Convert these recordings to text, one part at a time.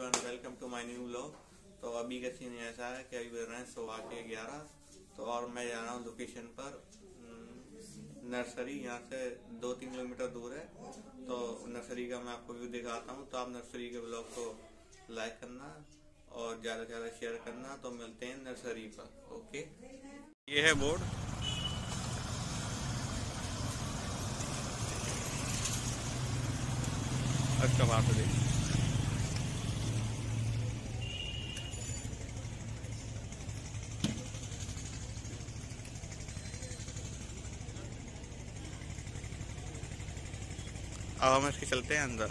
Everyone welcome to my new blog तो अभी का सीन ऐसा है कि अभी बज रहे हैं सुबह के ग्यारह। तो और मैं जा रहा हूँ लोकेशन पर हम्म, नर्सरी यहाँ से दो तीन किलोमीटर दूर है। तो नर्सरी का मैं आपको व्यू दिखाता हूँ। तो आप नर्सरी के ब्लॉग को लाइक करना और ज़्यादा से ज़्यादा शेयर करना। तो मिलते हैं नर्सरी पर ओके ये है बोर्ड अच्छा बात है अब हम इसके चलते हैं अंदर।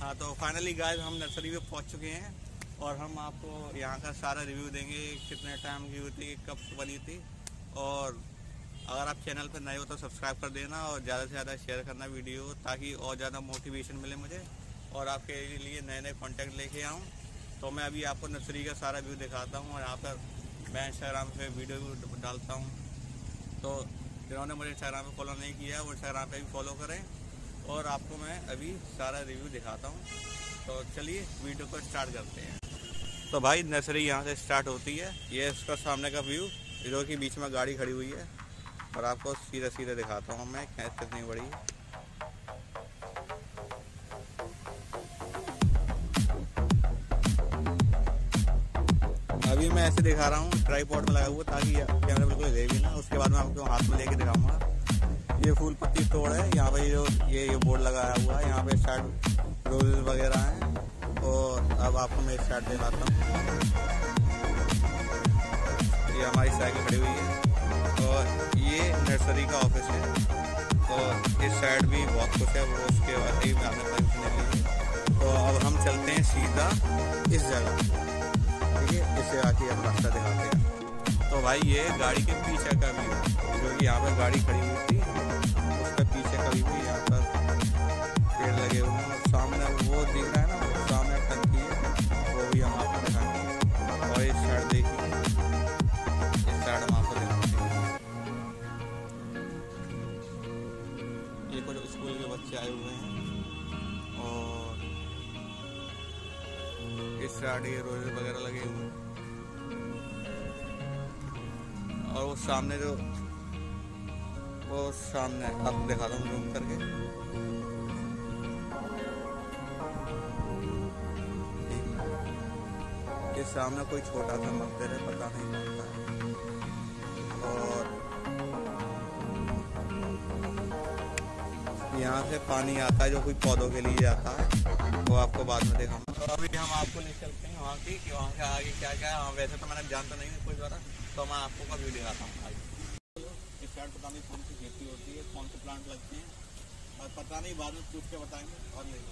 हाँ तो फाइनली गाइस हम नर्सरी पे पहुँच चुके हैं और हम आपको यहाँ का सारा रिव्यू देंगे, कितने टाइम की हुई थी, कब बनी थी। और अगर आप चैनल पर नए हो तो सब्सक्राइब कर देना और ज़्यादा से ज़्यादा शेयर करना वीडियो ताकि और ज़्यादा मोटिवेशन मिले मुझे और आपके लिए नए नए कॉन्टेक्ट लेके आऊँ। तो मैं अभी आपको नर्सरी का सारा व्यू दिखाता हूँ और यहाँ पर मैं इंस्टाग्राम पे वीडियो भी डालता हूँ। तो जिन्होंने मुझे इंस्टाग्राम पे फॉलो नहीं किया, वो इंस्टाग्राम पे भी फॉलो करें और आपको मैं अभी सारा रिव्यू दिखाता हूँ। तो चलिए वीडियो को स्टार्ट करते हैं। तो भाई नर्सरी यहाँ से स्टार्ट होती है। ये इसका सामने का व्यू इधर के बीच में गाड़ी खड़ी हुई है। और आपको सीधे सीधे दिखाता हूँ मैं कैसे कितनी बड़ी। है अभी मैं ऐसे दिखा रहा हूँ ट्राईपॉड में लगा हुआ, ताकि कैमरा बिल्कुल ले भी ना। उसके बाद मैं आपको हाथ में लेके दिखाऊँगा। ये फूल पत्ती तोड़ है। यहाँ पे जो, ये ये बोर्ड लगाया हुआ है। यहाँ पे स्टार्ट रोजेज वगैरह हैं। और अब आपको मैं स्टार्ट दिखाता हूँ। ये हमारी साइकिल खड़ी हुई है। और ये नर्सरी का ऑफ़िस है। और इस साइड भी बहुत कुछ है। उसके बाद ही आपने ले ली तो अब हम चलते हैं सीधा इस जगह। है इससे आके हम रास्ता दिखाते हैं। तो भाई ये गाड़ी के पीछे का व्यू जो कि यहाँ पर गाड़ी खड़ी हुई थी, उसका पीछे का व्यू यहाँ पर पेड़ लगे हुए हैं। सामने वो दिख रहा है ना, वो सामने टंकी है, वो भी हम आपको दिखाएँगे और इस साइड देखिए, इस साइड हम आपको दिखाते हैं। ये कुछ स्कूल के बच्चे आए हुए हैं। ये रोज़े वगैरह लगे हुए हैं। और वो सामने जो, वो सामने आपको दिखाता हूँ जूम करके। ये सामने कोई छोटा सा मंदिर है, पता नहीं कौन और यहाँ से पानी आता है जो कोई पौधों के लिए जाता है। वो आपको बाद में देखा और अभी हम आपको ले चलते हैं वहाँ की कि वहाँ के आगे क्या क्या है। वहाँ वैसे तो मैंने जानता नहीं कोई ज़्यादा तो मैं आपको का व्यू दिखाता हूँ आगे इस साइड पता नहीं कौन सी खेती होती है कौन से प्लांट लगते हैं। और पता नहीं बाद में पूछ के बताएँगे और नहीं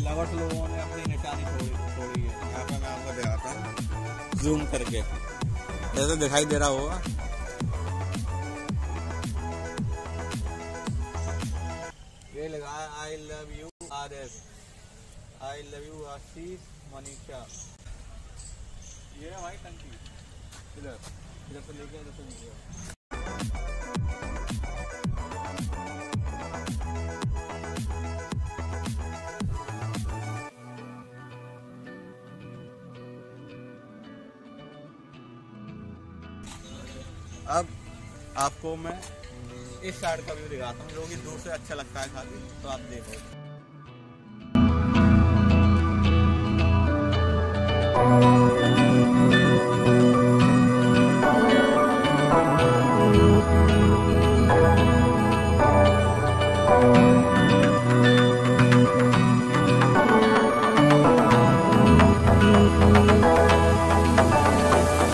लवर्स लोगों ने अपनी निशानी छोड़ी है। यहाँ पे मैं आपको दिखाता हूँ। जूम करके। जैसे दिखाई दे रहा होगा। ये लगा I love you R S I love you Ashish Manisha ये भाई टंकी। इधर इधर से लेके इधर से नीचे। अब आपको मैं इस साइड का व्यू दिखाता हूँ, जो कि दूर से अच्छा लगता है काफ़ी तो आप देखो।